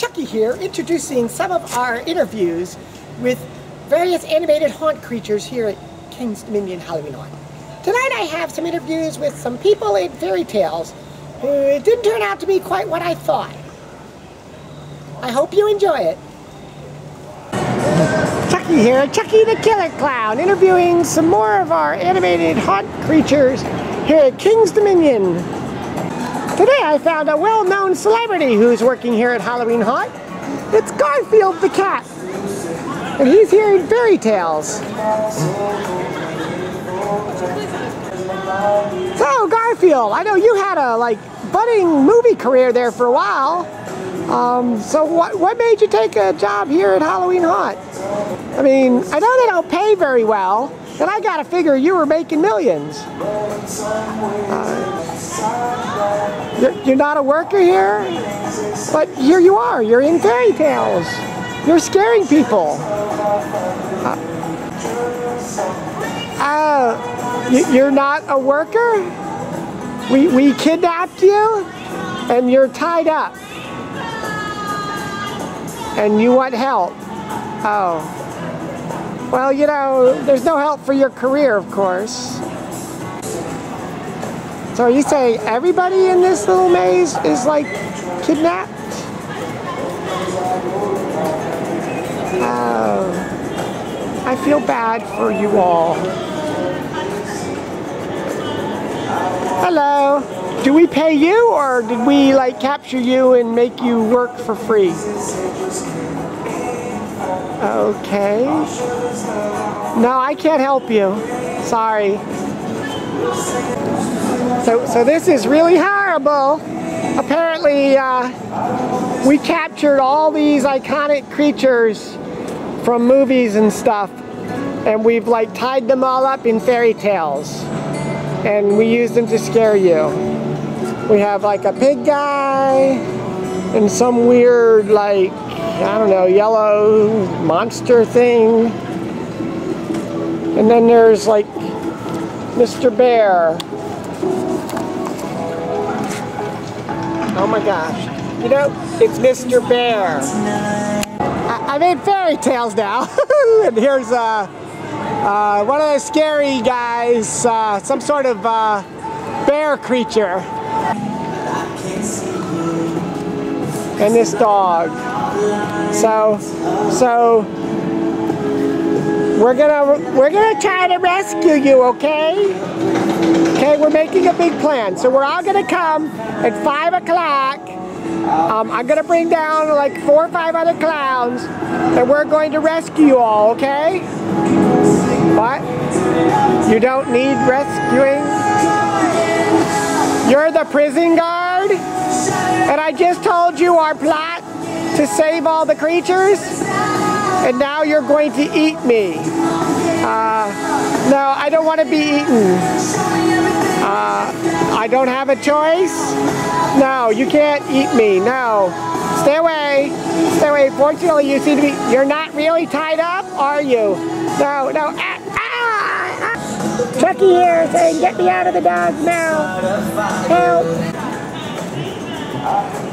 Chucky here, introducing some of our interviews with various animated haunt creatures here at Kings Dominion Halloween Haunt. Tonight I have some interviews with some people in Feary Tales who it didn't turn out to be quite what I thought. I hope you enjoy it. Chucky here, Chucky the Killer Clown, interviewing some more of our animated haunt creatures here at Kings Dominion. Today I found a well-known celebrity who's working here at Halloween Haunt. It's Garfield the cat. And he's here in Feary Tales. So Garfield, I know you had a like budding movie career there for a while. Um, so what, what made you take a job here at Halloween Haunt? I mean, I know they don't pay very well, and I gotta figure you were making millions. Uh, you're, not a worker here, but here you are. You're in Feary Tales. You're scaring people. Uh, uh, you're not a worker? We, we kidnapped you and you're tied up. And you want help. Oh. Well, you know, there's no help for your career, of course. So are you saying everybody in this little maze is like kidnapped? Oh, I feel bad for you all. Hello. Do we pay you or did we like capture you and make you work for free? Okay. No, I can't help you. Sorry. So, so this is really horrible. Apparently, uh, we captured all these iconic creatures from movies and stuff, and we've like tied them all up in Feary Tales, and we use them to scare you. We have like a pig guy, and some weird like, I don't know, yellow monster thing. And then there's like Mr. Bear. Oh my gosh. You know, it's Mr. Bear. I, I made Feary Tales now. and here's uh, uh, one of the scary guys, uh, some sort of uh, bear creature. And this dog. So, so we're gonna we're gonna try to rescue you, okay? Okay, we're making a big plan. So we're all gonna come at five o'clock. Um, I'm gonna bring down like four or five other clowns, and we're going to rescue you all, okay? What? You don't need rescuing? You're the prison guard? And I just told you our plot to save all the creatures? And now you're going to eat me. Uh, no, I don't want to be eaten. Uh, I don't have a choice. No, you can't eat me. No. Stay away. Stay away. Fortunately, you seem to be, you're not really tied up, are you? No, no. Ah, ah, ah. Chucky here saying, get me out of the dog now. Help.